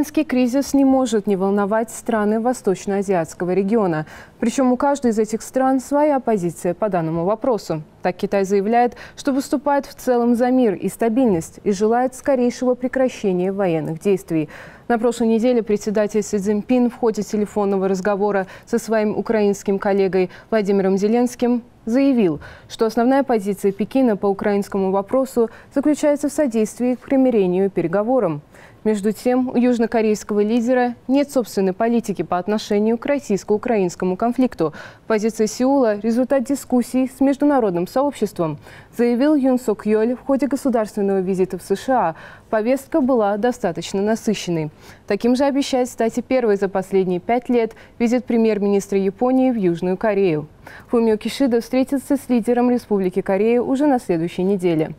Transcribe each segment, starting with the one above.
Украинский кризис не может не волновать страны Восточно-Азиатского региона. Причем у каждой из этих стран своя позиция по данному вопросу. Так Китай заявляет, что выступает в целом за мир и стабильность и желает скорейшего прекращения военных действий. На прошлой неделе председатель Си Цзиньпин в ходе телефонного разговора со своим украинским коллегой Владимиром Зеленским заявил, что основная позиция Пекина по украинскому вопросу заключается в содействии к примирению и переговорам. Между тем, у южнокорейского лидера нет собственной политики по отношению к российско-украинскому конфликту. Позиция Сеула – результат дискуссий с международным сообществом, заявил Юн Сок Йоль в ходе государственного визита в США. Повестка была достаточно насыщенной. Таким же обещает стать и первой за последние пять лет визит премьер-министра Японии в Южную Корею. Фумио Кишида встретится с лидером Республики Корея уже на следующей неделе.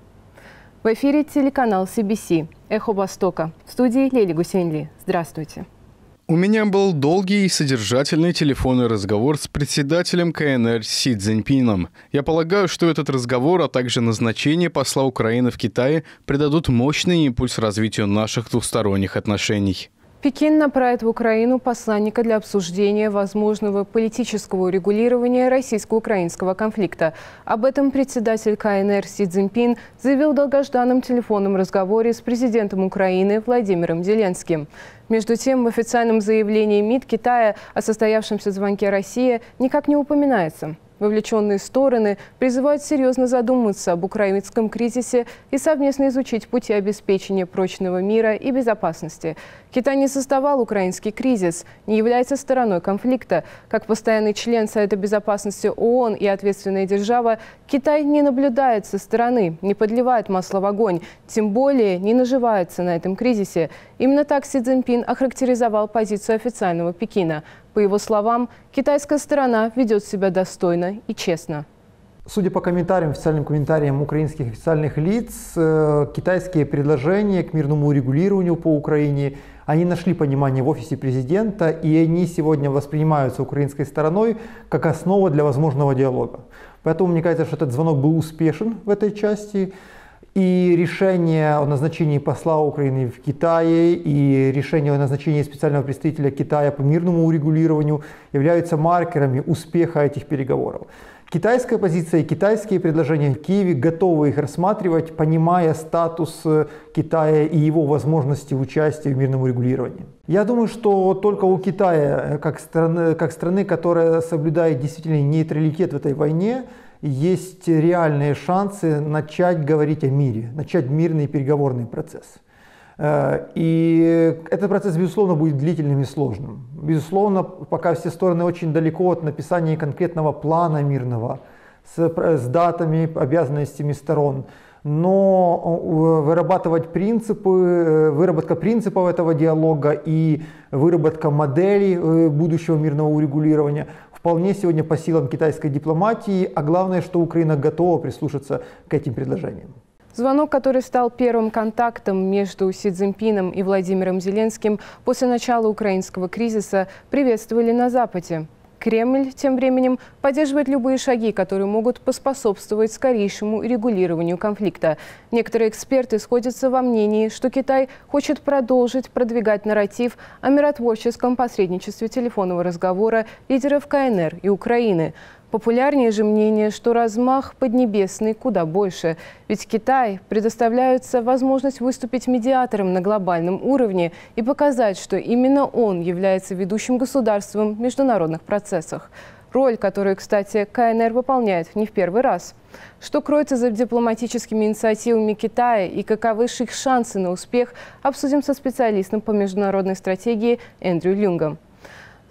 В эфире телеканал CBC «Эхо Востока». В студии Лели Гусейнли. Здравствуйте. У меня был долгий и содержательный телефонный разговор с председателем КНР Си Цзиньпином. Я полагаю, что этот разговор, а также назначение посла Украины в Китае придадут мощный импульс развитию наших двусторонних отношений. Пекин направит в Украину посланника для обсуждения возможного политического урегулирования российско-украинского конфликта. Об этом председатель КНР Си Цзиньпин заявил в долгожданном телефонном разговоре с президентом Украины Владимиром Зеленским. Между тем, в официальном заявлении МИД Китая о состоявшемся звонке России никак не упоминается. Вовлеченные стороны призывают серьезно задуматься об украинском кризисе и совместно изучить пути обеспечения прочного мира и безопасности. Китай не создавал украинский кризис, не является стороной конфликта. Как постоянный член Совета безопасности ООН и ответственная держава, Китай не наблюдает со стороны, не подливает масло в огонь, тем более не наживается на этом кризисе. Именно так Си Цзиньпин охарактеризовал позицию официального Пекина. По его словам, китайская сторона ведет себя достойно и честно. Судя по комментариям, официальным комментариям украинских официальных лиц, э, китайские предложения к мирному урегулированию по Украине – они нашли понимание в офисе президента, и они сегодня воспринимаются украинской стороной как основа для возможного диалога. Поэтому мне кажется, что этот звонок был успешен в этой части. И решение о назначении посла Украины в Китае и решение о назначении специального представителя Китая по мирному урегулированию являются маркерами успеха этих переговоров. Китайская позиция и китайские предложения в Киеве готовы их рассматривать, понимая статус э, Китая и его возможности участия в мирном урегулировании. Я думаю, что только у Китая, э, как страны, как страны которая соблюдает действительно нейтралитет в этой войне, есть реальные шансы начать говорить о мире, начать мирный переговорный процесс. Э, и этот процесс, безусловно, будет длительным и сложным. Безусловно, пока все стороны очень далеко от написания конкретного плана мирного с, с датами, обязанностями сторон. Но э, вырабатывать принципы, э, выработка принципов этого диалога и выработка моделей будущего мирного урегулирования вполне сегодня по силам китайской дипломатии, а главное, что Украина готова прислушаться к этим предложениям. Звонок, который стал первым контактом между Си Цзиньпином и Владимиром Зеленским после начала украинского кризиса, приветствовали на Западе. Кремль тем временем поддерживает любые шаги, которые могут поспособствовать скорейшему регулированию конфликта. Некоторые эксперты сходятся во мнении, что Китай хочет продолжить продвигать нарратив о миротворческом посредничестве телефонного разговора лидеров КНР и Украины. Популярнее же мнение, что размах поднебесный куда больше. Ведь Китай предоставляется возможность выступить медиатором на глобальном уровне и показать, что именно он является ведущим государством в международных процессах. Роль, которую, кстати, КНР выполняет не в первый раз. Что кроется за дипломатическими инициативами Китая и каковы их шансы на успех, обсудим со специалистом по международной стратегии Эндрю Люнгом.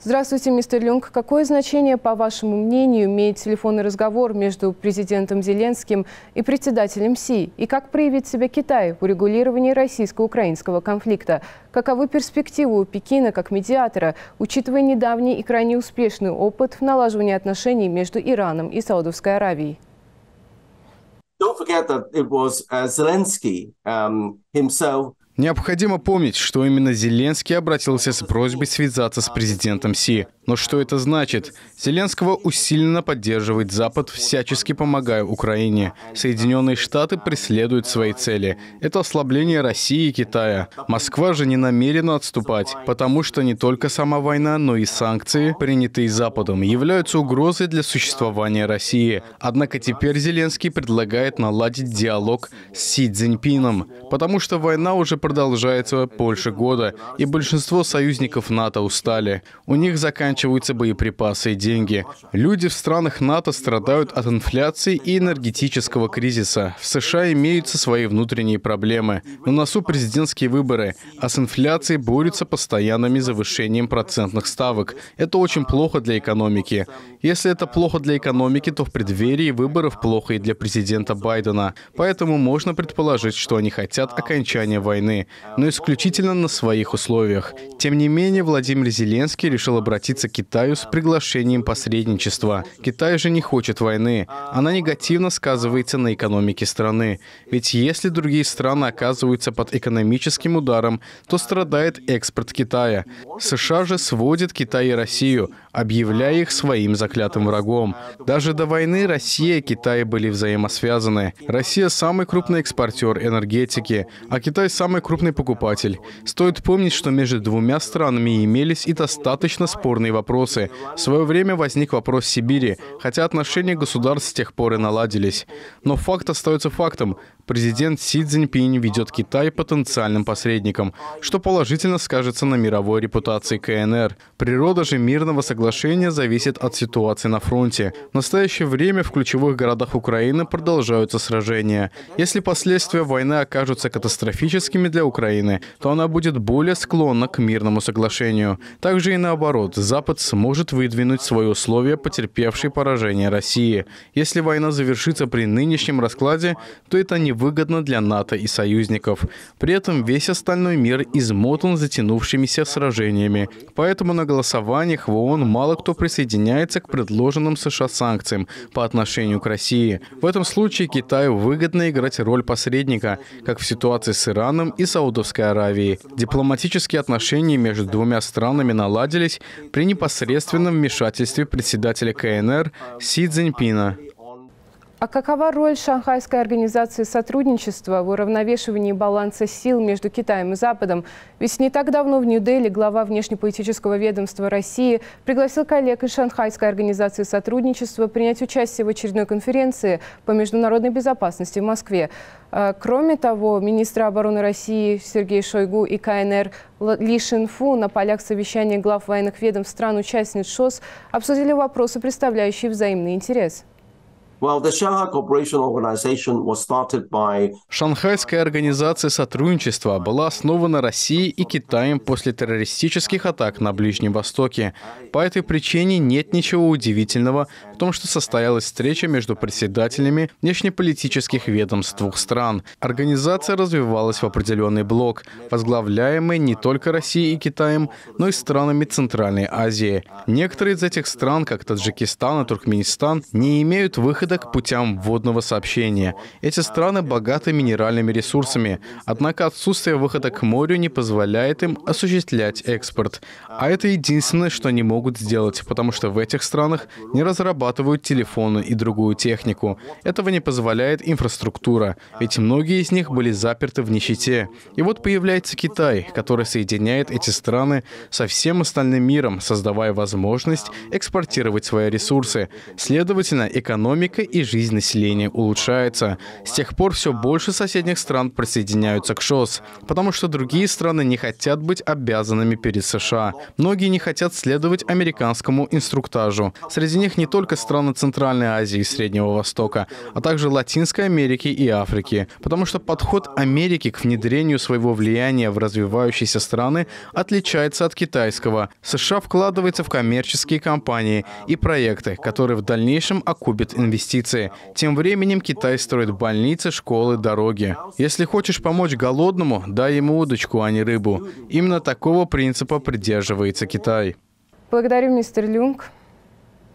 Здравствуйте, мистер Люнг. Какое значение, по вашему мнению, имеет телефонный разговор между президентом Зеленским и председателем Си? И как проявит себя Китай в урегулировании российско-украинского конфликта? Каковы перспективы у Пекина как медиатора, учитывая недавний и крайне успешный опыт в налаживании отношений между Ираном и Саудовской Аравией? Don't forget that it was uh, Zelensky um, himself Необходимо помнить, что именно Зеленский обратился с просьбой связаться с президентом Си. Но что это значит? Зеленского усиленно поддерживает Запад, всячески помогая Украине. Соединенные Штаты преследуют свои цели. Это ослабление России и Китая. Москва же не намерена отступать, потому что не только сама война, но и санкции, принятые Западом, являются угрозой для существования России. Однако теперь Зеленский предлагает наладить диалог с Си Цзиньпином, потому что война уже продолжается больше года, и большинство союзников НАТО устали. У них заканчиваются боеприпасы и деньги. Люди в странах НАТО страдают от инфляции и энергетического кризиса. В США имеются свои внутренние проблемы. На носу президентские выборы, а с инфляцией борются постоянными завышением процентных ставок. Это очень плохо для экономики. Если это плохо для экономики, то в преддверии выборов плохо и для президента Байдена. Поэтому можно предположить, что они хотят окончания войны, но исключительно на своих условиях. Тем не менее, Владимир Зеленский решил обратиться к Китаю с приглашением посредничества. Китай же не хочет войны. Она негативно сказывается на экономике страны. Ведь если другие страны оказываются под экономическим ударом, то страдает экспорт Китая. США же сводит Китай и Россию, объявляя их своим заклятым врагом. Даже до войны Россия и Китай были взаимосвязаны. Россия самый крупный экспортер энергетики, а Китай самый крупный покупатель. Стоит помнить, что между двумя странами имелись и достаточно спорные вопросы. В свое время возник вопрос Сибири, хотя отношения государств с тех пор и наладились. Но факт остается фактом президент Си Цзиньпинь ведет Китай потенциальным посредником, что положительно скажется на мировой репутации КНР. Природа же мирного соглашения зависит от ситуации на фронте. В настоящее время в ключевых городах Украины продолжаются сражения. Если последствия войны окажутся катастрофическими для Украины, то она будет более склонна к мирному соглашению. Также и наоборот, Запад сможет выдвинуть свои условия потерпевшей поражение России. Если война завершится при нынешнем раскладе, то это не выгодно для НАТО и союзников. При этом весь остальной мир измотан затянувшимися сражениями. Поэтому на голосованиях в ООН мало кто присоединяется к предложенным США санкциям по отношению к России. В этом случае Китаю выгодно играть роль посредника, как в ситуации с Ираном и Саудовской Аравией. Дипломатические отношения между двумя странами наладились при непосредственном вмешательстве председателя КНР Си Цзиньпина. А какова роль Шанхайской организации сотрудничества в уравновешивании баланса сил между Китаем и Западом? Ведь не так давно в Нью-Дели глава внешнеполитического ведомства России пригласил коллег из Шанхайской организации сотрудничества принять участие в очередной конференции по международной безопасности в Москве. А, кроме того, министры обороны России Сергей Шойгу и КНР Ли Шинфу на полях совещания глав военных ведомств стран-участниц ШОС обсудили вопросы, представляющие взаимный интерес. Шанхайская организация сотрудничества была основана Россией и Китаем после террористических атак на Ближнем Востоке. По этой причине нет ничего удивительного в том, что состоялась встреча между председателями внешнеполитических ведомств двух стран. Организация развивалась в определенный блок, возглавляемый не только Россией и Китаем, но и странами Центральной Азии. Некоторые из этих стран, как Таджикистан и Туркменистан, не имеют выхода выхода к путям водного сообщения. Эти страны богаты минеральными ресурсами, однако отсутствие выхода к морю не позволяет им осуществлять экспорт. А это единственное, что они могут сделать, потому что в этих странах не разрабатывают телефоны и другую технику. Этого не позволяет инфраструктура, ведь многие из них были заперты в нищете. И вот появляется Китай, который соединяет эти страны со всем остальным миром, создавая возможность экспортировать свои ресурсы. Следовательно, экономика экономика и жизнь населения улучшается. С тех пор все больше соседних стран присоединяются к ШОС, потому что другие страны не хотят быть обязанными перед США. Многие не хотят следовать американскому инструктажу. Среди них не только страны Центральной Азии и Среднего Востока, а также Латинской Америки и Африки, потому что подход Америки к внедрению своего влияния в развивающиеся страны отличается от китайского. США вкладывается в коммерческие компании и проекты, которые в дальнейшем окупят инвестиции инвестиции. Тем временем Китай строит больницы, школы, дороги. Если хочешь помочь голодному, дай ему удочку, а не рыбу. Именно такого принципа придерживается Китай. Благодарю, мистер Люнг.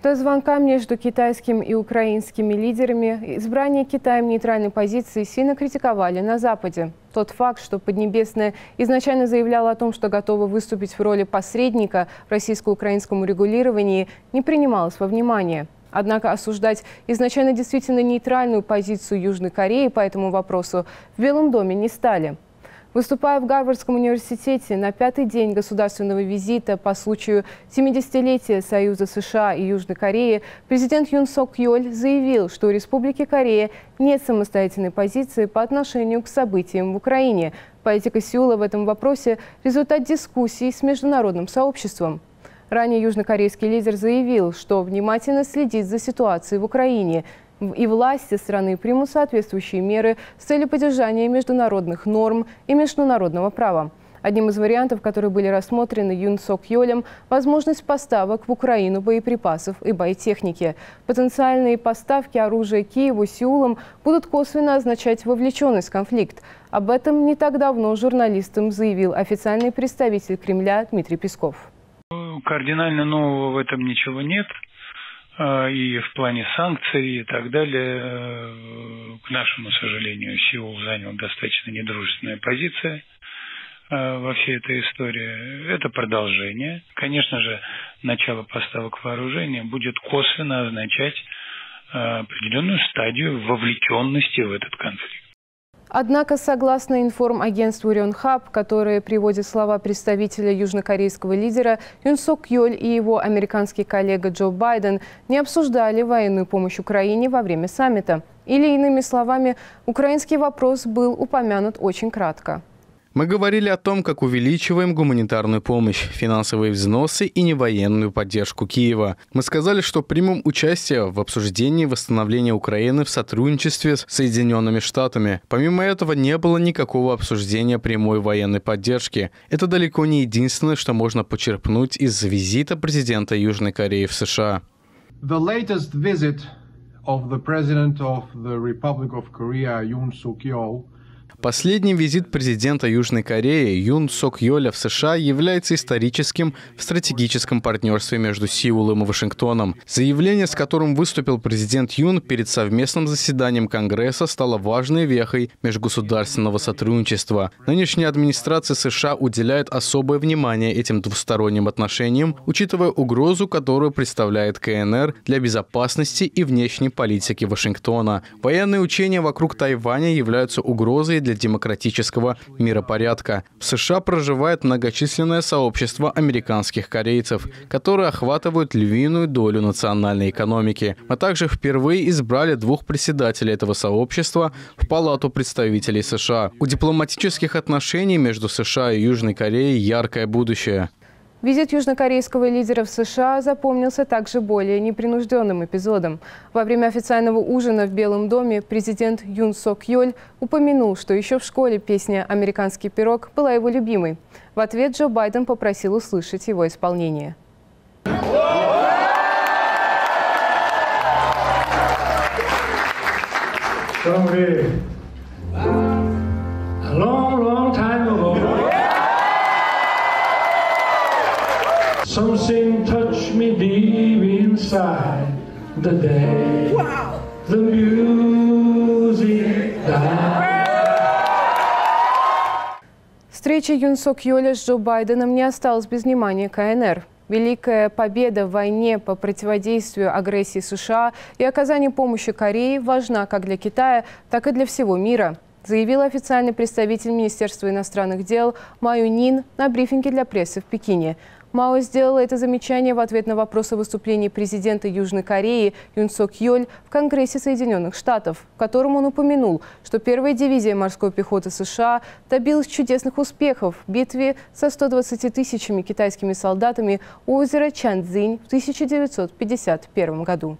До звонка между китайским и украинскими лидерами избрание Китаем нейтральной позиции сильно критиковали на Западе. Тот факт, что Поднебесная изначально заявляла о том, что готова выступить в роли посредника в российско-украинском урегулировании, не принималось во внимание. Однако осуждать изначально действительно нейтральную позицию Южной Кореи по этому вопросу в Белом доме не стали. Выступая в Гарвардском университете на пятый день государственного визита по случаю 70-летия Союза США и Южной Кореи, президент Юн Сок Йоль заявил, что у Республики Корея нет самостоятельной позиции по отношению к событиям в Украине. Политика Сеула в этом вопросе – результат дискуссий с международным сообществом. Ранее южнокорейский лидер заявил, что внимательно следит за ситуацией в Украине – и власти страны примут соответствующие меры с целью поддержания международных норм и международного права. Одним из вариантов, которые были рассмотрены Юн Сок Йолем, возможность поставок в Украину боеприпасов и боетехники. Потенциальные поставки оружия Киеву Сеулом будут косвенно означать вовлеченность в конфликт. Об этом не так давно журналистам заявил официальный представитель Кремля Дмитрий Песков. Кардинально нового в этом ничего нет. А, и в плане санкций и так далее, э, к нашему сожалению, Сеул занял достаточно недружественная позиция э, во всей этой истории. Это продолжение. Конечно же, начало поставок вооружения будет косвенно означать э, определенную стадию вовлеченности в этот конфликт. Однако, согласно информагентству Рёнхаб, которое приводит слова представителя южнокорейского лидера, Юн Сок Йоль и его американский коллега Джо Байден не обсуждали военную помощь Украине во время саммита. Или, иными словами, украинский вопрос был упомянут очень кратко. Мы говорили о том, как увеличиваем гуманитарную помощь, финансовые взносы и невоенную поддержку Киева. Мы сказали, что примем участие в обсуждении восстановления Украины в сотрудничестве с Соединенными Штатами. Помимо этого, не было никакого обсуждения прямой военной поддержки. Это далеко не единственное, что можно почерпнуть из визита президента Южной Кореи в США. The latest visit of the president of the Republic of Korea, Yoon Suk-yeol, Последний визит президента Южной Кореи Юн Сок Йоля в США является историческим в стратегическом партнерстве между Сеулом и Вашингтоном. Заявление, с которым выступил президент Юн перед совместным заседанием Конгресса, стало важной вехой межгосударственного сотрудничества. Нынешняя администрация США уделяет особое внимание этим двусторонним отношениям, учитывая угрозу, которую представляет КНР для безопасности и внешней политики Вашингтона. Военные учения вокруг Тайваня являются угрозой для демократического миропорядка. В США проживает многочисленное сообщество американских корейцев, которые охватывают львиную долю национальной экономики. Мы также впервые избрали двух председателей этого сообщества в Палату представителей США. У дипломатических отношений между США и Южной Кореей яркое будущее. Визит южнокорейского лидера в США запомнился также более непринужденным эпизодом. Во время официального ужина в Белом доме президент Юн Сок Йоль упомянул, что еще в школе песня «Американский пирог» была его любимой. В ответ Джо Байден попросил услышать его исполнение. Somebody, Встреча Юн Сок Йоля с Джо Байденом не осталась без внимания КНР. Великая победа в войне по противодействию агрессии США и оказанию помощи Корее важна как для Китая, так и для всего мира, заявил официальный представитель Министерства иностранных дел Маю Нин на брифинге для прессы в Пекине. Мао сделала это замечание в ответ на вопрос о выступлении президента Южной Кореи Юн Сок Йоль в Конгрессе Соединенных Штатов, в котором он упомянул, что первая дивизия морской пехоты США добилась чудесных успехов в битве со 120 тысячами китайскими солдатами у озера Чанцзинь в 1951 году.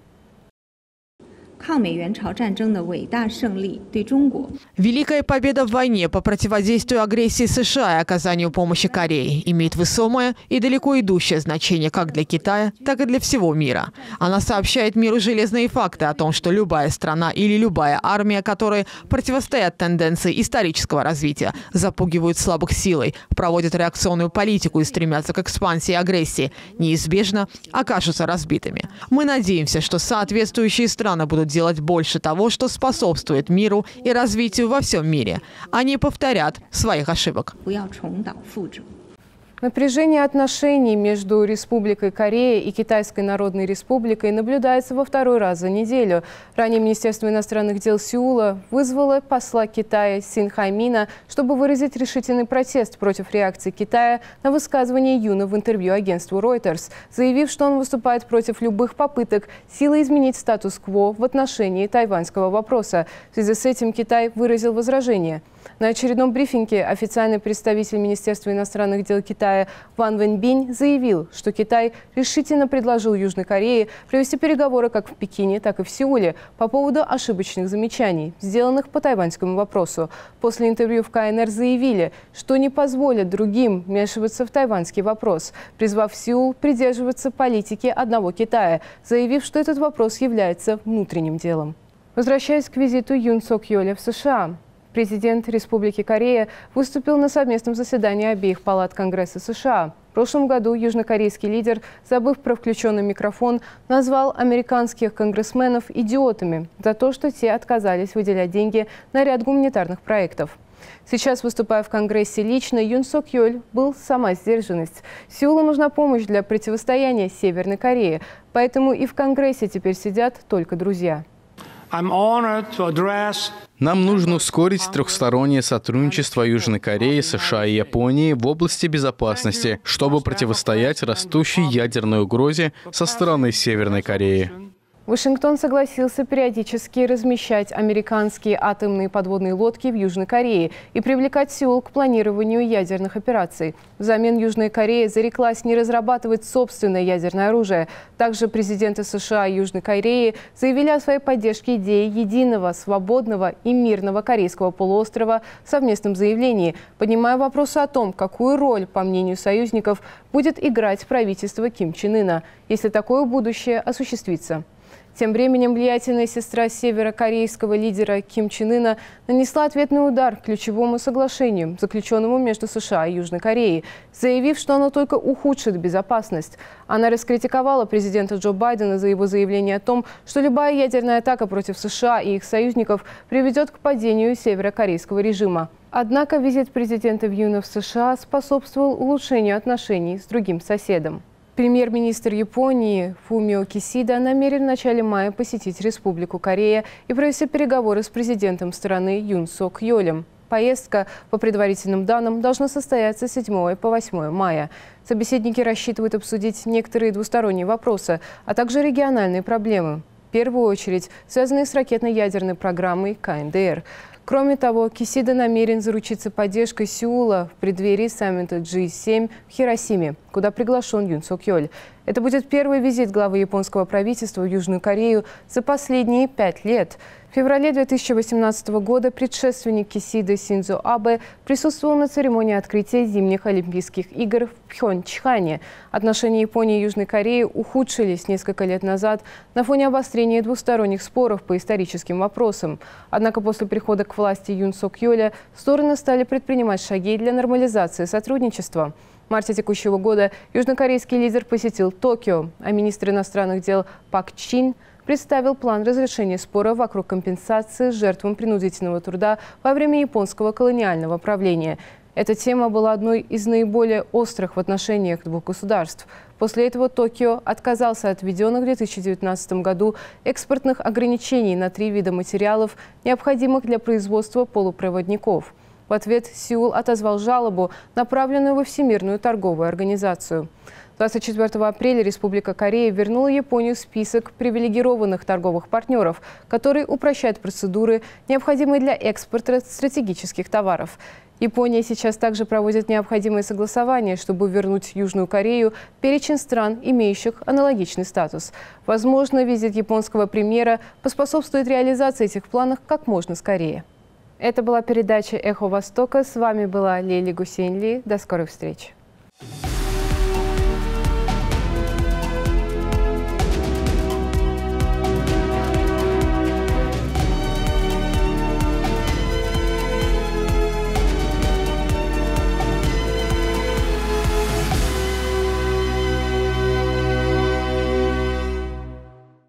Великая победа в войне по противодействию агрессии США и оказанию помощи Корее имеет весомое и далеко идущее значение как для Китая, так и для всего мира. Она сообщает миру железные факты о том, что любая страна или любая армия, которые противостоят тенденции исторического развития, запугивают слабых силой, проводят реакционную политику и стремятся к экспансии агрессии, неизбежно окажутся разбитыми. Мы надеемся, что соответствующие страны будут делать больше того, что способствует миру и развитию во всем мире. Они повторят своих ошибок. Напряжение отношений между Республикой Корея и Китайской Народной Республикой наблюдается во второй раз за неделю. Ранее Министерство иностранных дел Сеула вызвало посла Китая Син Хаймина, чтобы выразить решительный протест против реакции Китая на высказывание Юна в интервью агентству Reuters, заявив, что он выступает против любых попыток силой изменить статус-кво в отношении тайваньского вопроса. В связи с этим Китай выразил возражение – на очередном брифинге официальный представитель Министерства иностранных дел Китая Ван Вэньбинь заявил, что Китай решительно предложил Южной Корее провести переговоры как в Пекине, так и в Сеуле по поводу ошибочных замечаний, сделанных по тайваньскому вопросу. После интервью в КНР заявили, что не позволят другим вмешиваться в тайваньский вопрос, призвав Сеул придерживаться политики одного Китая, заявив, что этот вопрос является внутренним делом. Возвращаясь к визиту Юн Сок Йоля в США, Президент Республики Корея выступил на совместном заседании обеих палат Конгресса США. В прошлом году южнокорейский лидер, забыв про включенный микрофон, назвал американских конгрессменов идиотами за то, что те отказались выделять деньги на ряд гуманитарных проектов. Сейчас, выступая в Конгрессе лично, Юн Сок Йоль был сама сдержанность. Сеулу нужна помощь для противостояния Северной Корее, поэтому и в Конгрессе теперь сидят только друзья. Нам нужно ускорить трехстороннее сотрудничество Южной Кореи, США и Японии в области безопасности, чтобы противостоять растущей ядерной угрозе со стороны Северной Кореи. Вашингтон согласился периодически размещать американские атомные подводные лодки в Южной Корее и привлекать Сеул к планированию ядерных операций. Взамен Южная Корея зареклась не разрабатывать собственное ядерное оружие. Также президенты США и Южной Кореи заявили о своей поддержке идеи единого, свободного и мирного корейского полуострова в совместном заявлении, поднимая вопросы о том, какую роль, по мнению союзников, будет играть правительство Ким Чен Ына, если такое будущее осуществится. Тем временем влиятельная сестра северокорейского лидера Ким Чен Ына нанесла ответный удар ключевому соглашению, заключенному между США и Южной Кореей, заявив, что оно только ухудшит безопасность. Она раскритиковала президента Джо Байдена за его заявление о том, что любая ядерная атака против США и их союзников приведет к падению северокорейского режима. Однако визит президента в Юна в США способствовал улучшению отношений с другим соседом. Премьер-министр Японии Фумио Кисида намерен в начале мая посетить Республику Корея и провести переговоры с президентом страны Юн Сок Йолем. Поездка, по предварительным данным, должна состояться с 7 по 8 мая. Собеседники рассчитывают обсудить некоторые двусторонние вопросы, а также региональные проблемы. В первую очередь, связанные с ракетно-ядерной программой КНДР. Кроме того, Кисида намерен заручиться поддержкой Сеула в преддверии саммита G7 в Хиросиме, куда приглашен Юн Сок Йоль. Это будет первый визит главы японского правительства в Южную Корею за последние пять лет – в феврале 2018 года предшественник Кисиды Синзо Абе присутствовал на церемонии открытия зимних Олимпийских игр в Пхенчхане. Отношения Японии и Южной Кореи ухудшились несколько лет назад на фоне обострения двусторонних споров по историческим вопросам. Однако после прихода к власти Юн Сок Йоля стороны стали предпринимать шаги для нормализации сотрудничества. В марте текущего года южнокорейский лидер посетил Токио, а министр иностранных дел Пак Чин – представил план разрешения спора вокруг компенсации жертвам принудительного труда во время японского колониального правления. Эта тема была одной из наиболее острых в отношениях двух государств. После этого Токио отказался от введенных в 2019 году экспортных ограничений на три вида материалов, необходимых для производства полупроводников. В ответ Сеул отозвал жалобу, направленную во Всемирную торговую организацию. 24 апреля Республика Корея вернула Японию в список привилегированных торговых партнеров, который упрощает процедуры, необходимые для экспорта стратегических товаров. Япония сейчас также проводит необходимые согласования, чтобы вернуть Южную Корею перечень стран, имеющих аналогичный статус. Возможно, визит японского премьера поспособствует реализации этих планов как можно скорее. Это была передача «Эхо Востока». С вами была Лили Гусейнли. До скорых встреч.